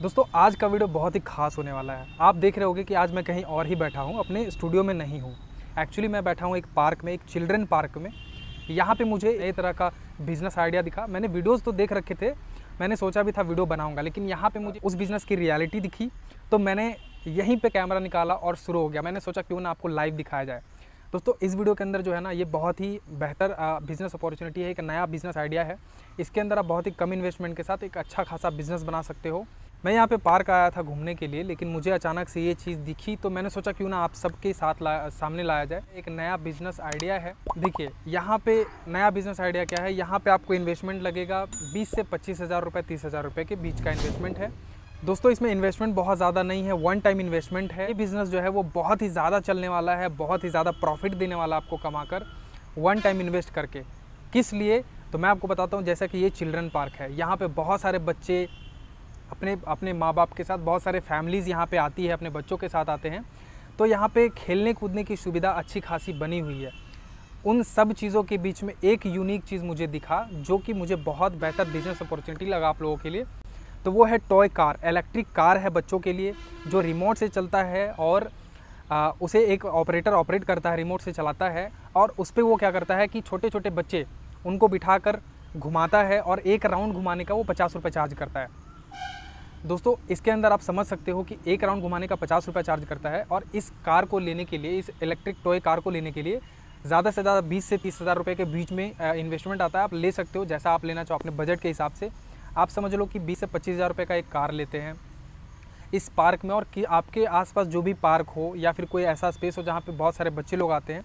दोस्तों, आज का वीडियो बहुत ही खास होने वाला है। आप देख रहे होगे कि आज मैं कहीं और ही बैठा हूँ, अपने स्टूडियो में नहीं हूँ। एक्चुअली मैं बैठा हूँ एक पार्क में, एक चिल्ड्रन पार्क में। यहाँ पे मुझे एक तरह का बिज़नेस आइडिया दिखा। मैंने वीडियोस तो देख रखे थे, मैंने सोचा भी था वीडियो बनाऊँगा, लेकिन यहाँ पे मुझे उस बिज़नेस की रियलिटी दिखी। तो मैंने यहीं पे कैमरा निकाला और शुरू हो गया। मैंने सोचा क्यों ना आपको लाइव दिखाया जाए। दोस्तों, इस वीडियो के अंदर जो है ना, ये बहुत ही बेहतर बिज़नेस अपॉर्चुनिटी है, एक नया बिज़नेस आइडिया है। इसके अंदर आप बहुत ही कम इन्वेस्टमेंट के साथ एक अच्छा खासा बिज़नेस बना सकते हो। मैं यहाँ पे पार्क आया था घूमने के लिए, लेकिन मुझे अचानक से ये चीज़ दिखी तो मैंने सोचा क्यों ना आप सबके साथ ला, सामने लाया जाए। एक नया बिज़नेस आइडिया है। देखिए, यहाँ पे नया बिज़नेस आइडिया क्या है? यहाँ पे आपको इन्वेस्टमेंट लगेगा बीस से पच्चीस हज़ार रुपये तीस हज़ार रुपये के बीच का इन्वेस्टमेंट है। दोस्तों, इसमें इन्वेस्टमेंट बहुत ज़्यादा नहीं है वन टाइम इन्वेस्टमेंट है। ये बिज़नेस जो है, वो बहुत ही ज़्यादा चलने वाला है, बहुत ही ज़्यादा प्रॉफिट देने वाला आपको कमा कर वन टाइम इन्वेस्ट करके। किस लिए? तो मैं आपको बताता हूँ, जैसा कि ये चिल्ड्रन पार्क है। यहाँ पे बहुत सारे बच्चे अपने अपने माँ बाप के साथ बहुत सारे फैमिलीज़ यहाँ पे आती है अपने बच्चों के साथ आते हैं। तो यहाँ पे खेलने कूदने की सुविधा अच्छी खासी बनी हुई है। उन सब चीज़ों के बीच में एक यूनिक चीज़ मुझे दिखा जो कि मुझे बहुत बेहतर बिज़नेस अपॉर्चुनिटी लगा आप लोगों के लिए। तो वो है टॉय कार इलेक्ट्रिक कार है बच्चों के लिए जो रिमोट से चलता है और आ, उसे एक ऑपरेटर ऑपरेट करता है रिमोट से चलाता है और उस पर वो क्या करता है कि छोटे छोटे बच्चे उनको बिठाकर घुमाता है और एक राउंड घुमाने का वो पचास रुपये चार्ज करता है। दोस्तों, इसके अंदर आप समझ सकते हो कि एक राउंड घुमाने का पचास रुपये चार्ज करता है और इस कार को लेने के लिए, इस इलेक्ट्रिक टॉय कार को लेने के लिए ज़्यादा से ज़्यादा बीस से तीस हज़ार रुपये के बीच में इन्वेस्टमेंट आता है। आप ले सकते हो, जैसा आप लेना चाहो अपने बजट के हिसाब से। आप समझ लो कि बीस से पच्चीस हज़ार रुपये का एक कार लेते हैं इस पार्क में और कि आपके आसपास जो भी पार्क हो या फिर कोई ऐसा स्पेस हो जहाँ पे बहुत सारे बच्चे लोग आते हैं,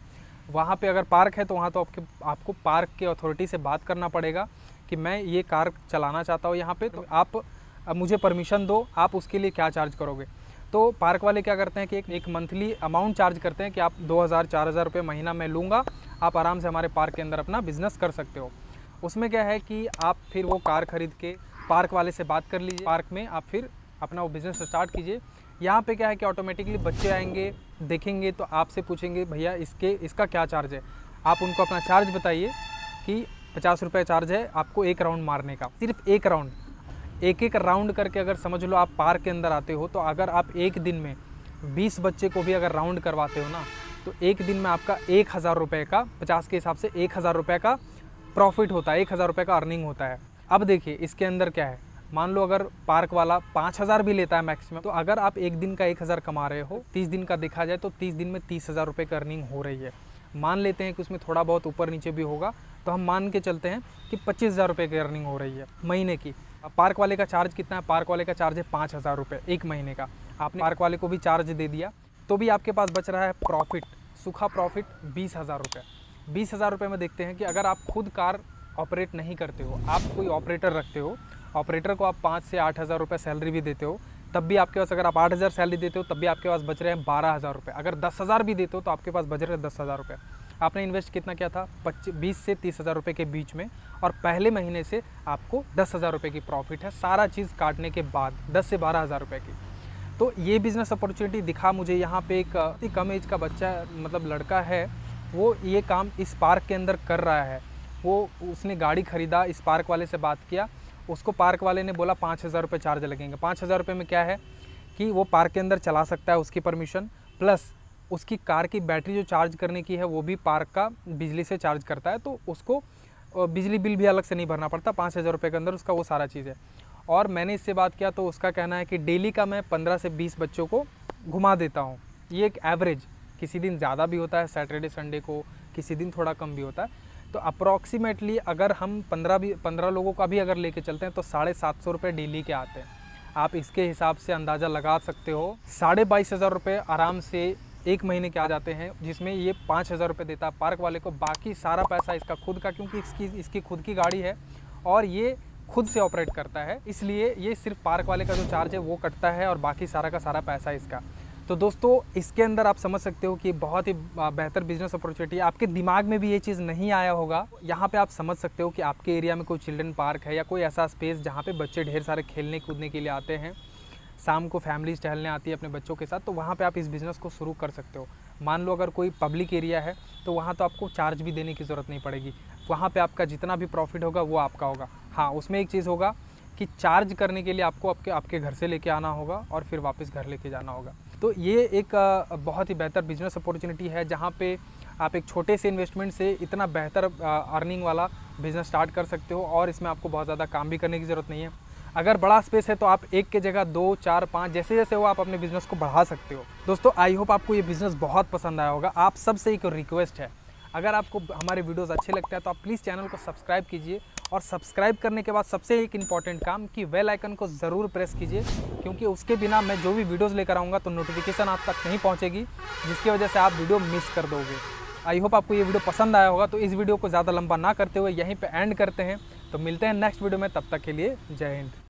वहाँ पे अगर पार्क है तो वहाँ तो आपके, आपको पार्क के अथॉरिटी से बात करना पड़ेगा कि मैं ये कार चलाना चाहता हूँ यहाँ पे। तो आप अब मुझे परमिशन दो आप उसके लिए क्या चार्ज करोगे? तो पार्क वाले क्या करते हैं कि एक, एक मंथली अमाउंट चार्ज करते हैं कि आप दो हज़ार चार हज़ार रुपये महीना मैं लूँगा आप आराम से हमारे पार्क के अंदर अपना बिज़नेस कर सकते हो। उसमें क्या है कि आप फिर वो कार ख़रीद के पार्क वाले से बात कर लीजिए पार्क में आप फिर अपना वो बिज़नेस स्टार्ट कीजिए। यहाँ पे क्या है कि ऑटोमेटिकली बच्चे आएँगे देखेंगे तो आपसे पूछेंगे भैया इसके इसका क्या चार्ज है? आप उनको अपना चार्ज बताइए कि पचास रुपये चार्ज है आपको एक राउंड मारने का। सिर्फ़ एक राउंड एक एक राउंड करके अगर समझ लो आप पार्क के अंदर आते हो तो अगर आप एक दिन में बीस बच्चे को भी अगर राउंड करवाते हो ना तो एक दिन में आपका एक हज़ार रुपये का, पचास के हिसाब से एक हज़ार रुपये का प्रॉफिट होता है, एक हज़ार रुपये का अर्निंग होता है। अब देखिए, इसके अंदर क्या है? मान लो अगर पार्क वाला पाँच हज़ार भी लेता है मैक्सिमम तो अगर आप एक दिन का एक हज़ार कमा रहे हो, तीस दिन का देखा जाए तो तीस दिन में तीस हज़ार रुपये की अर्निंग हो रही है। मान लेते हैं कि उसमें थोड़ा बहुत ऊपर नीचे भी होगा तो हम मान के चलते हैं कि पच्चीस हज़ार रुपये की अर्निंग हो रही है महीने की। पार्क वाले का चार्ज कितना है? पार्क वाले का चार्ज है पाँच हज़ार रुपये, एक महीने का। आपने पार्क वाले को भी चार्ज दे दिया तो भी आपके पास बच रहा है प्रॉफिट, सूखा प्रॉफिट बीस हज़ार रुपये। बीस हज़ार रुपये में देखते हैं कि अगर आप खुद कार ऑपरेट नहीं करते हो, आप कोई ऑपरेटर रखते हो, ऑपरेटर को आप पाँच से आठ हज़ार रुपये सैलरी भी देते हो, तब भी आपके पास अगर आप आठ हज़ार सैलरी देते हो, तब भी आपके पास बच रहे हैं बारह हज़ार रुपये। अगर दस हज़ार भी देते हो तो आपके पास बच रहे हैं दस हज़ार रुपये। आपने इन्वेस्ट कितना किया था? पच्चीस बीस से तीस हज़ार रुपये के बीच में और पहले महीने से आपको दस हज़ार रुपये की प्रॉफिट है। सारा चीज़ काटने के बाद, दस से बारह हज़ार रुपये की। तो ये बिज़नेस अपॉर्चुनिटी दिखा मुझे। यहाँ पे एक अति कम एज का बच्चा मतलब लड़का है, वो ये काम इस पार्क के अंदर कर रहा है। वो, उसने गाड़ी ख़रीदा, इस पार्क वाले से बात किया। उसको पार्क वाले ने बोला, पाँच हज़ार रुपये चार्ज लगेंगे। पाँच हज़ार रुपये में क्या है कि वो पार्क के अंदर चला सकता है उसकी परमिशन प्लस उसकी कार की बैटरी जो चार्ज करने की है, वो भी पार्क का बिजली से चार्ज करता है तो उसको बिजली बिल भी अलग से नहीं भरना पड़ता, पाँच हज़ार रुपये के अंदर उसका वो सारा चीज़ है। और मैंने इससे बात किया तो उसका कहना है कि डेली का मैं पंद्रह से बीस बच्चों को घुमा देता हूँ। ये एक एवरेज, किसी दिन ज़्यादा भी होता है, सैटरडे, संडे को किसी दिन थोड़ा कम भी होता है। तो अप्रॉक्सीमेटली अगर हम पंद्रह भी, पंद्रह लोगों का भी अगर लेके चलते हैं तो साढ़े सात सौ रुपये डेली के आते हैं। आप इसके हिसाब से अंदाज़ा लगा सकते हो, साढ़े बाईस हज़ार रुपये आराम से एक महीने के आ जाते हैं, जिसमें ये पाँच हज़ार रुपये देता है पार्क वाले को। बाकी सारा पैसा इसका खुद का, क्योंकि इसकी इसकी खुद की गाड़ी है और ये खुद से ऑपरेट करता है। इसलिए ये सिर्फ़ पार्क वाले का जो चार्ज है वो कटता है और बाकी सारा का सारा पैसा इसका। तो दोस्तों, इसके अंदर आप समझ सकते हो कि बहुत ही बेहतर बिज़नेस अपॉर्चुनिटी आपके दिमाग में भी ये चीज़ नहीं आया होगा। यहाँ पे आप समझ सकते हो कि आपके एरिया में कोई चिल्ड्रन पार्क है या कोई ऐसा स्पेस जहाँ पे बच्चे ढेर सारे खेलने कूदने के लिए आते हैं। शाम को फैमिलीज़ टहलने आती है अपने बच्चों के साथ तो वहाँ पे आप इस बिज़नेस को शुरू कर सकते हो। मान लो अगर कोई पब्लिक एरिया है तो वहाँ तो आपको चार्ज भी देने की ज़रूरत नहीं पड़ेगी। वहाँ पे आपका जितना भी प्रॉफिट होगा, वो आपका होगा। हाँ उसमें एक चीज़ होगा कि चार्ज करने के लिए आपको आपके आपके घर से लेके आना होगा और फिर वापस घर लेके जाना होगा। तो ये एक बहुत ही बेहतर बिज़नेस अपॉर्चुनिटी है, जहाँ पे आप एक छोटे से इन्वेस्टमेंट से इतना बेहतर अर्निंग वाला बिज़नेस स्टार्ट कर सकते हो और इसमें आपको बहुत ज़्यादा काम भी करने की ज़रूरत नहीं है। अगर बड़ा स्पेस है तो आप एक के जगह दो, चार, पाँच, जैसे जैसे हो आप अपने बिज़नेस को बढ़ा सकते हो। दोस्तों आई होप आपको ये बिज़नेस बहुत पसंद आया होगा। आप सबसे एक रिक्वेस्ट है। अगर आपको हमारे वीडियोस अच्छे लगते हैं तो आप प्लीज़ चैनल को सब्सक्राइब कीजिए और सब्सक्राइब करने के बाद सबसे एक इंपॉर्टेंट काम कि वेल आइकन को ज़रूर प्रेस कीजिए, क्योंकि उसके बिना मैं जो भी वीडियोस लेकर आऊँगा तो नोटिफिकेशन आप तक नहीं पहुँचेगी, जिसकी वजह से आप वीडियो मिस कर दोगे। आई होप आपको ये वीडियो पसंद आया होगा तो इस वीडियो को ज़्यादा लंबा ना करते हुए यहीं पर एंड करते हैं। तो मिलते हैं नेक्स्ट वीडियो में, तब तक के लिए जय हिंद।